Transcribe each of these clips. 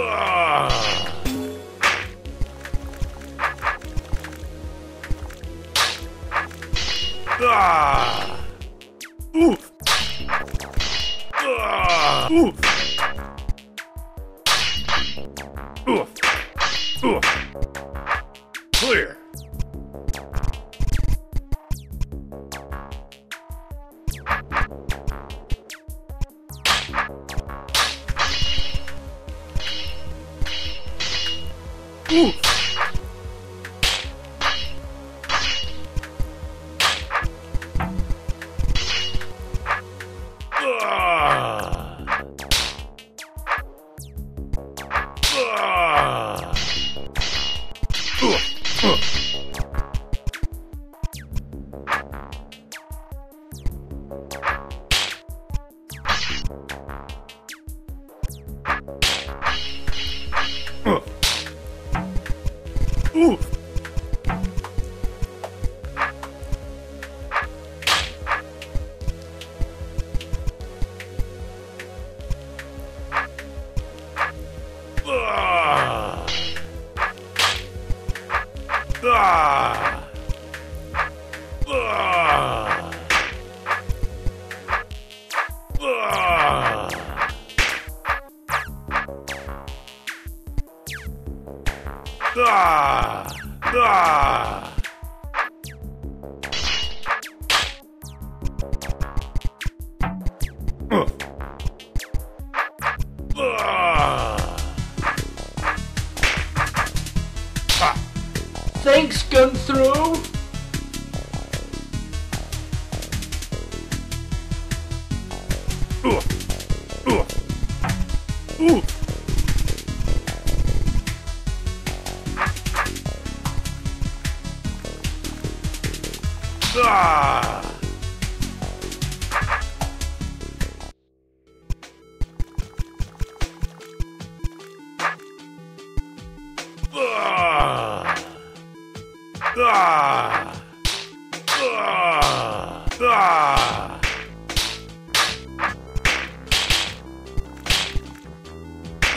Ugh.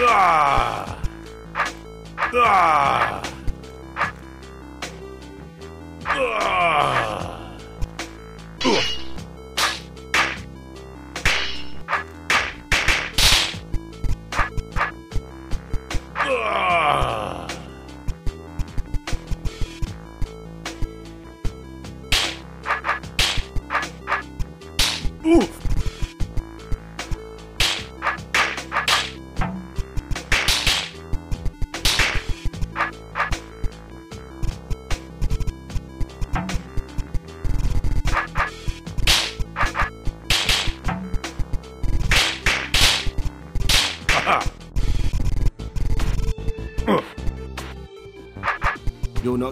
Ah! Ah! Ah!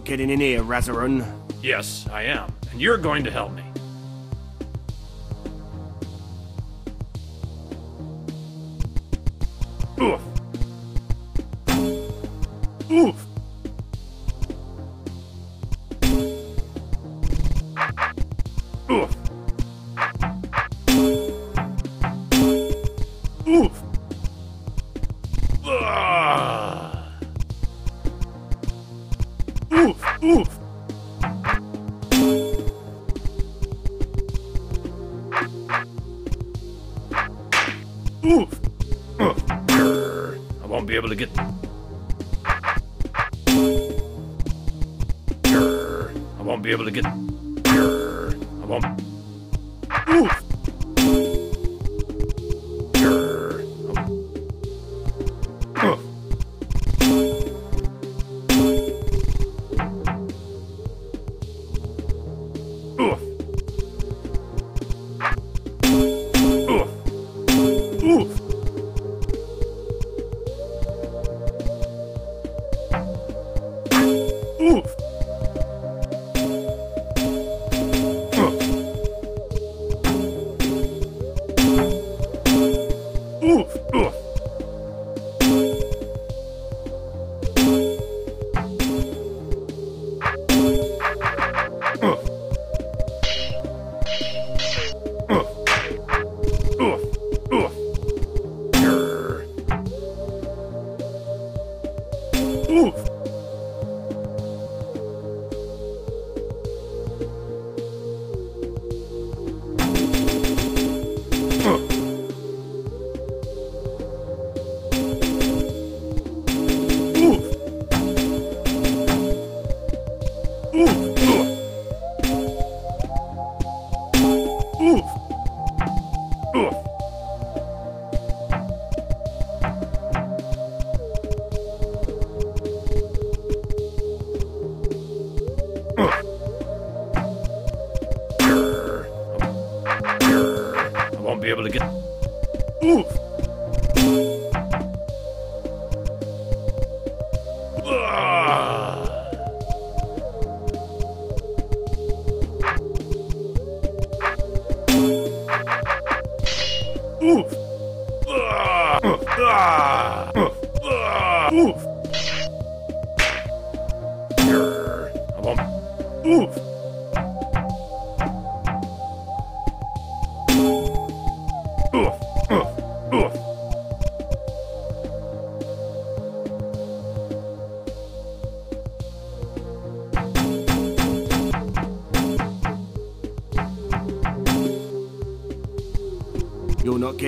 Getting in here, Razorun. Yes, I am. And you're going to help me.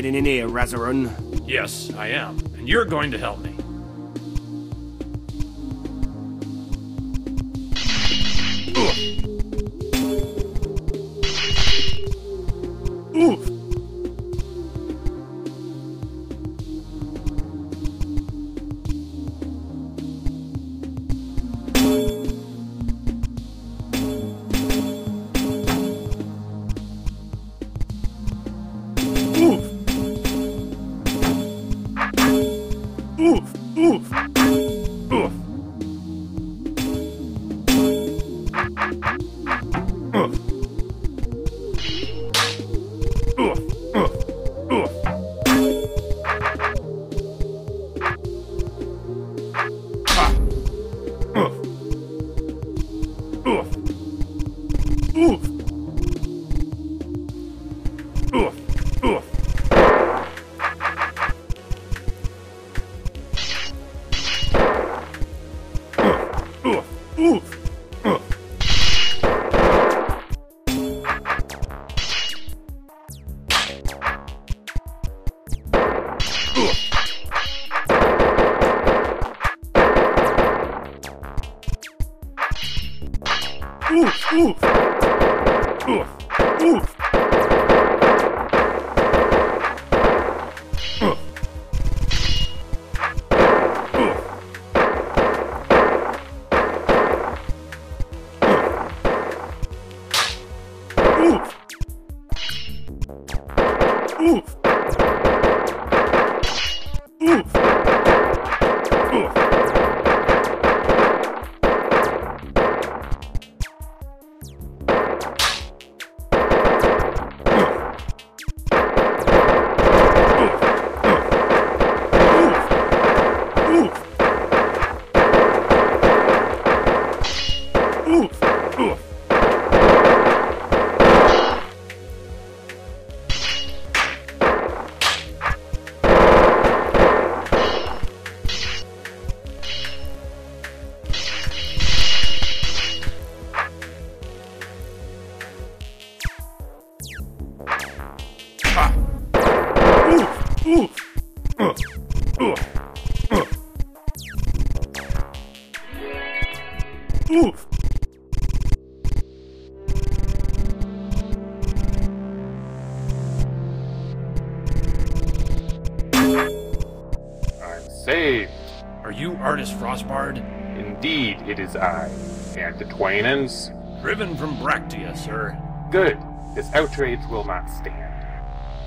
Getting in here, Razorun. Yes, I am. And you're going to help me. Artist Frostbard? Indeed, it is I. And the Tuenans? Driven from Bractia, sir. Good. This outrage will not stand.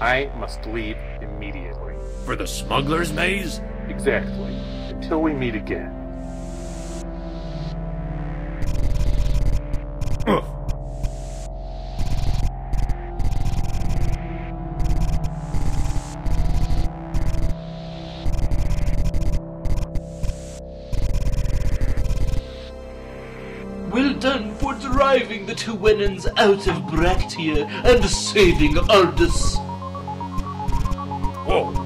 I must leave immediately. For the smuggler's maze? Exactly. Until we meet again. Tuenans out of Bractia and saving. Whoa. Whoa.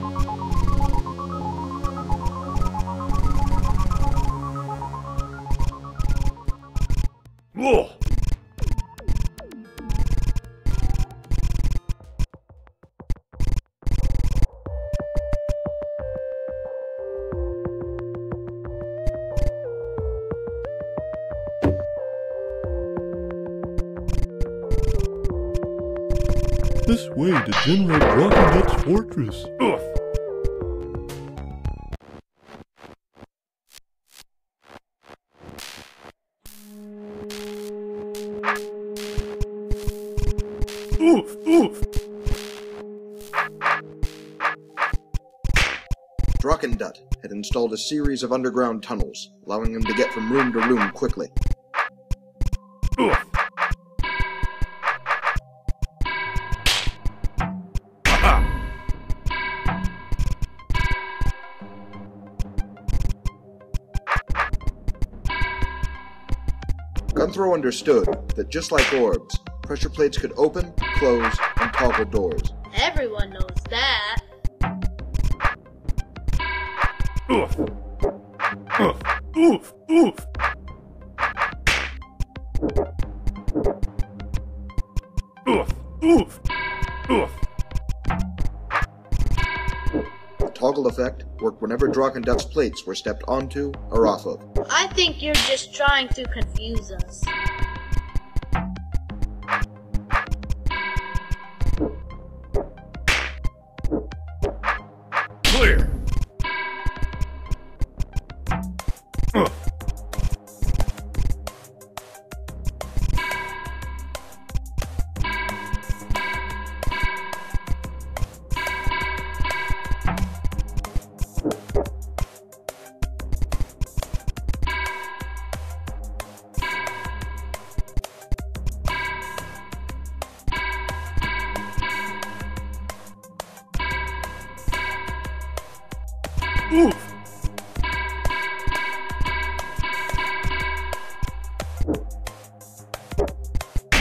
a series of underground tunnels, allowing him to get from room to room quickly. Oof. Gunthro understood that just like orbs, pressure plates could open, close, and toggle doors. Everyone knows that. Oof. Oof. Oof. Oof. Oof. Oof. Oof. The toggle effect worked whenever Drakendut's plates were stepped onto or off of. I think you're just trying to confuse us.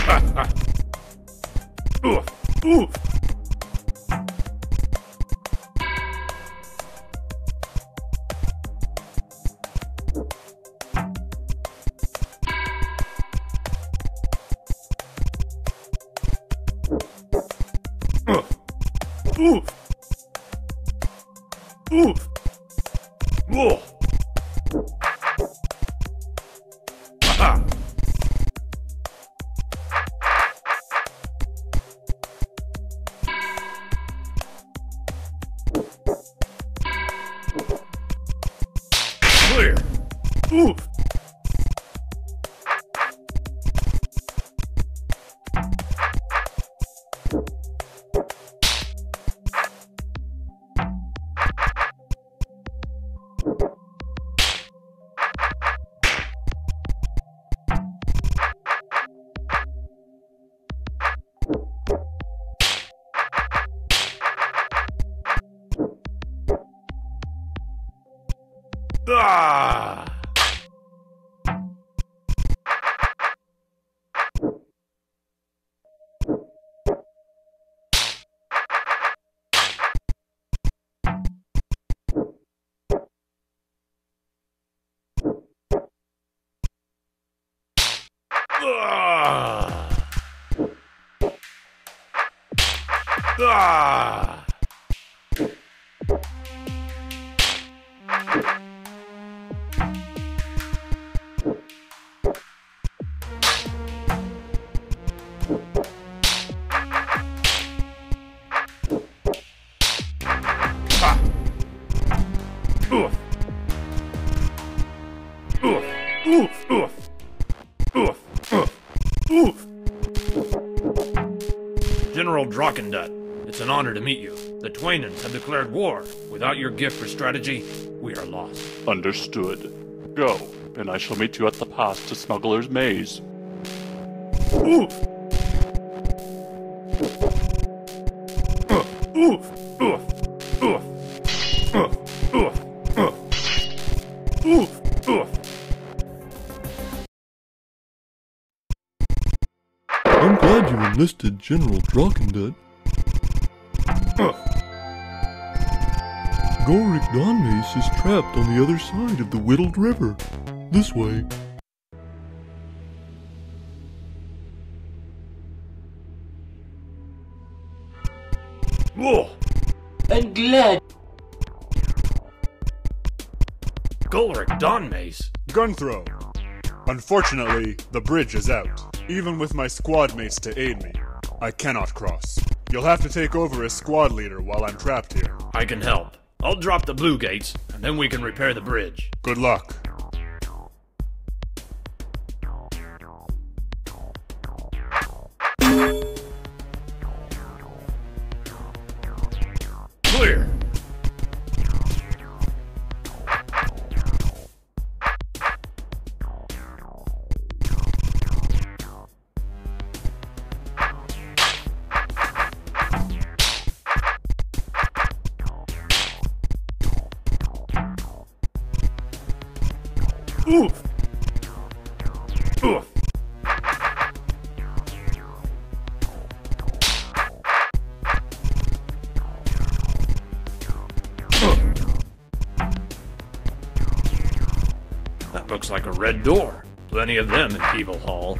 Oof. Oof. Ah! You. Tuenans have declared war. Without your gift for strategy, we are lost. Understood. Go, and I shall meet you at the pass to Smuggler's Maze. Oof! Uh, oof! Oof! Oof! Uh, oof! Uh, oof! Oof! I'm glad you enlisted General Drakendut. Uh, Gorik Donmace is trapped on the other side of the Whittled River. This way. whoa! I'm glad. Golric Donmace? Mace? Gunthro. Unfortunately, the bridge is out. Even with my squad mates to aid me, I cannot cross. You'll have to take over as squad leader while I'm trapped here. I can help. I'll drop the blue gates, and then we can repair the bridge. Good luck. That looks like a red door. Plenty of them in Evil Hall.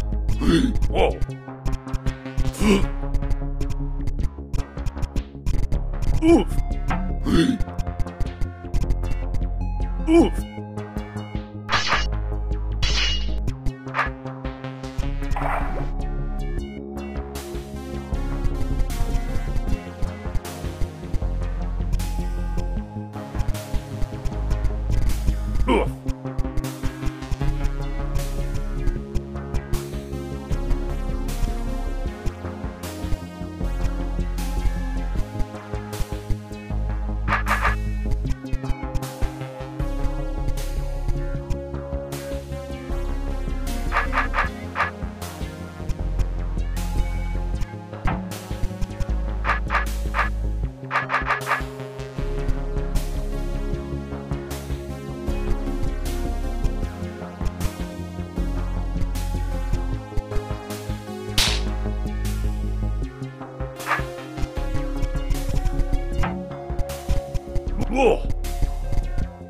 Whoa.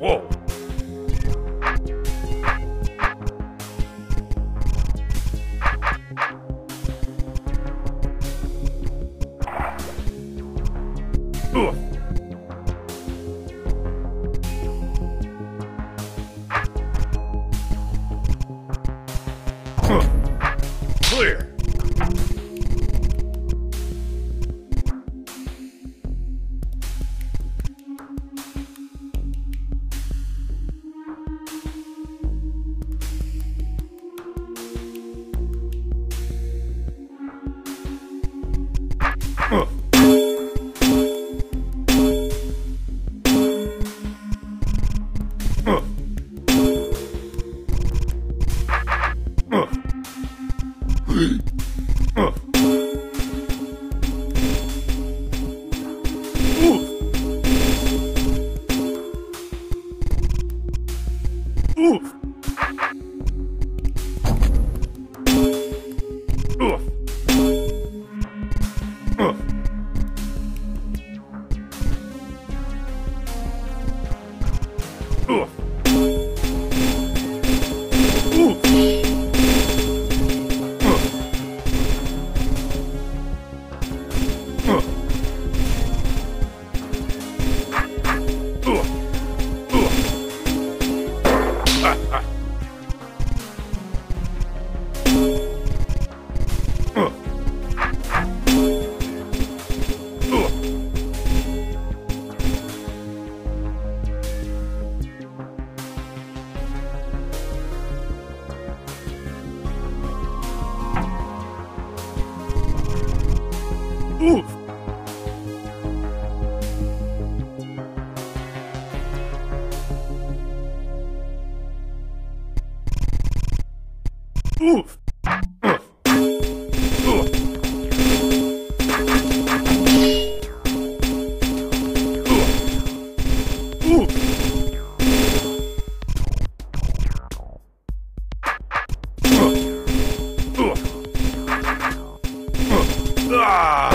Whoa. Uh.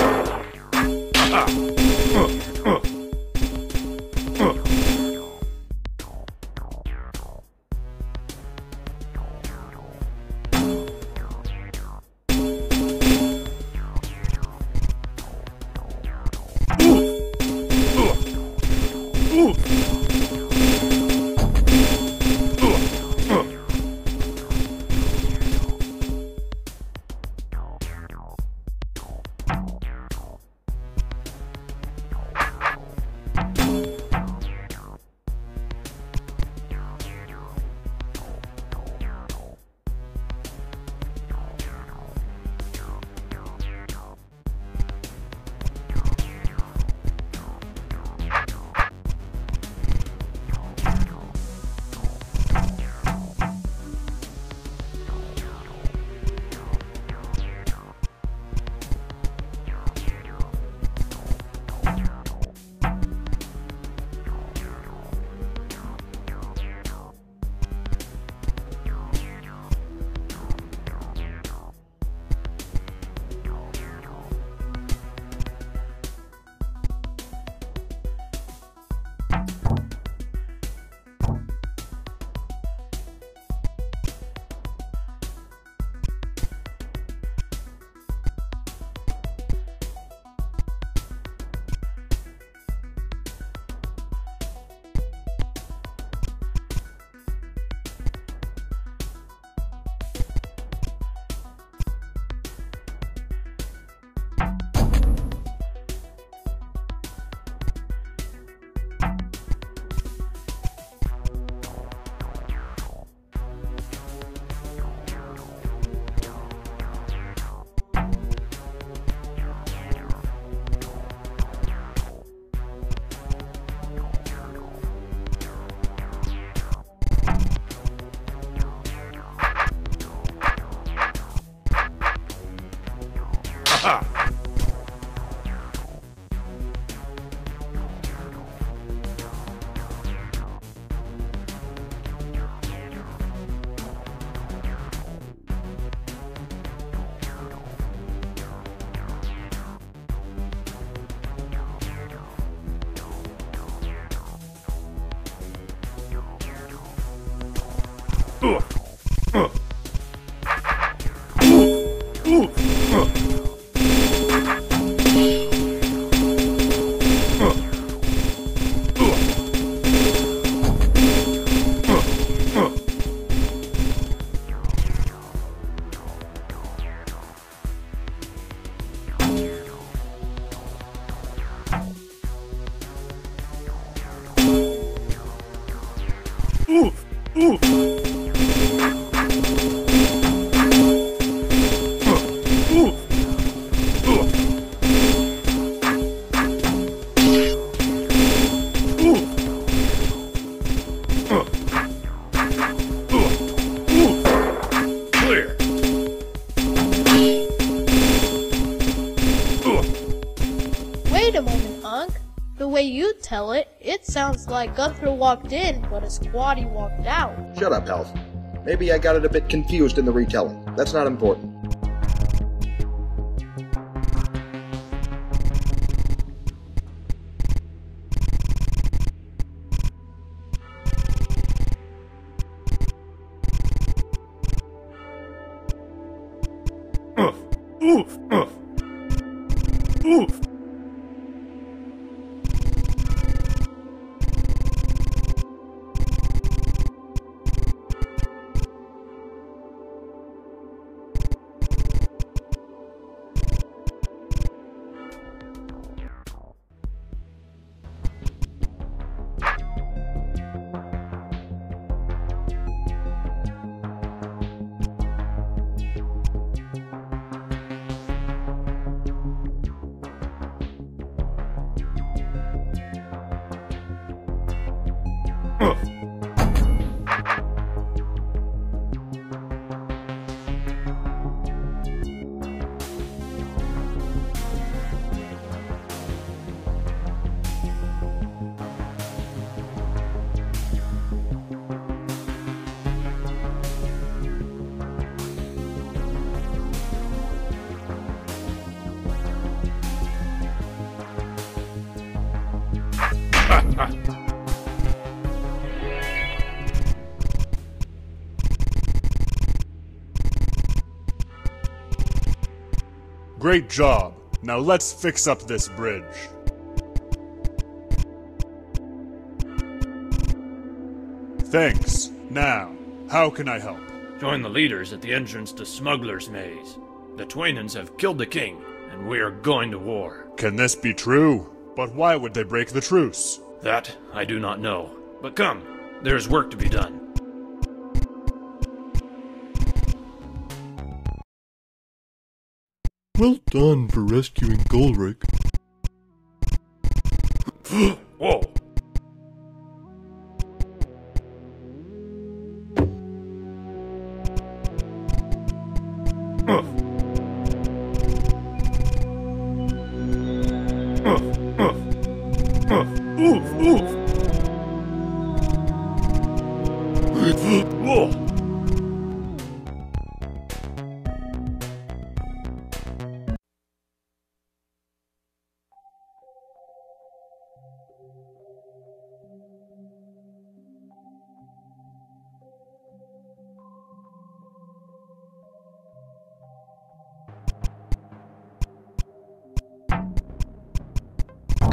Like Guthrie walked in, but a squatty walked out. Shut up, Alf. Maybe I got it a bit confused in the retelling. That's not important. Great job. Now let's fix up this bridge. Thanks. Now, how can I help? Join the leaders at the entrance to Smuggler's Maze. The Tuenans have killed the king, and we are going to war. Can this be true? But why would they break the truce? That I do not know. But come, there is work to be done. Well done for rescuing Gulrick. Whoa!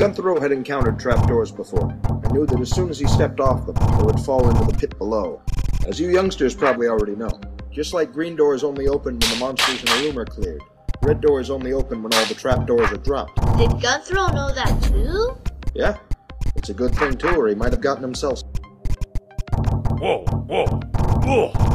Gunthro had encountered trapdoors before, and knew that as soon as he stepped off them, they would fall into the pit below. As you youngsters probably already know, just like green doors only open when the monsters in the room are cleared, red doors only open when all the trapdoors are dropped. Did Gunthro know that too? Yeah? It's a good thing too, or he might have gotten himself. Whoa! Whoa! Whoa!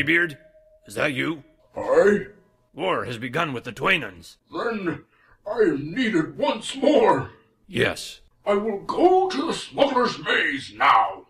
Oof! Graybeard, is that you? Aye, War has begun with the Tuenans. then I am needed once more. Yes. I will go to the smuggler's maze now.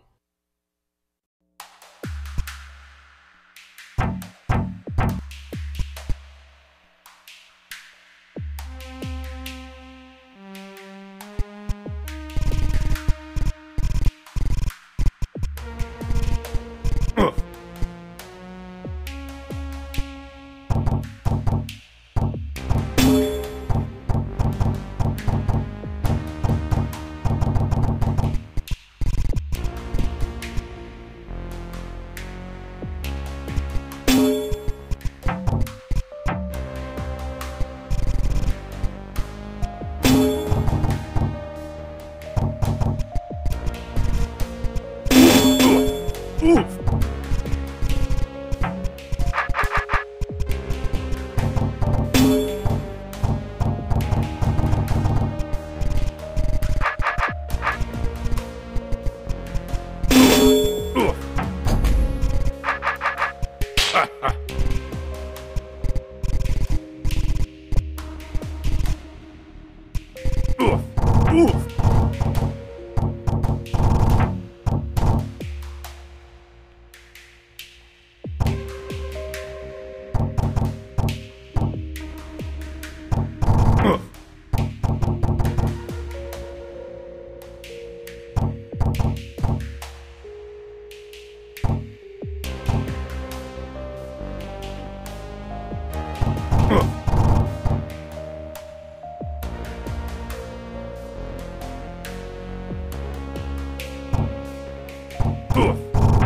Oof!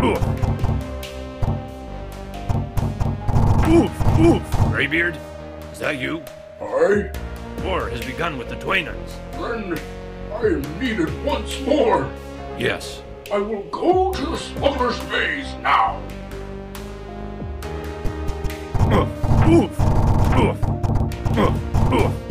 Oof! Oof! Oof! Graybeard, is that you? Aye, War has begun with the Tuenans. then I am needed once more. Yes. I will go to the smuggler's maze now. Oof! Oof! Oof! Oof! Oof!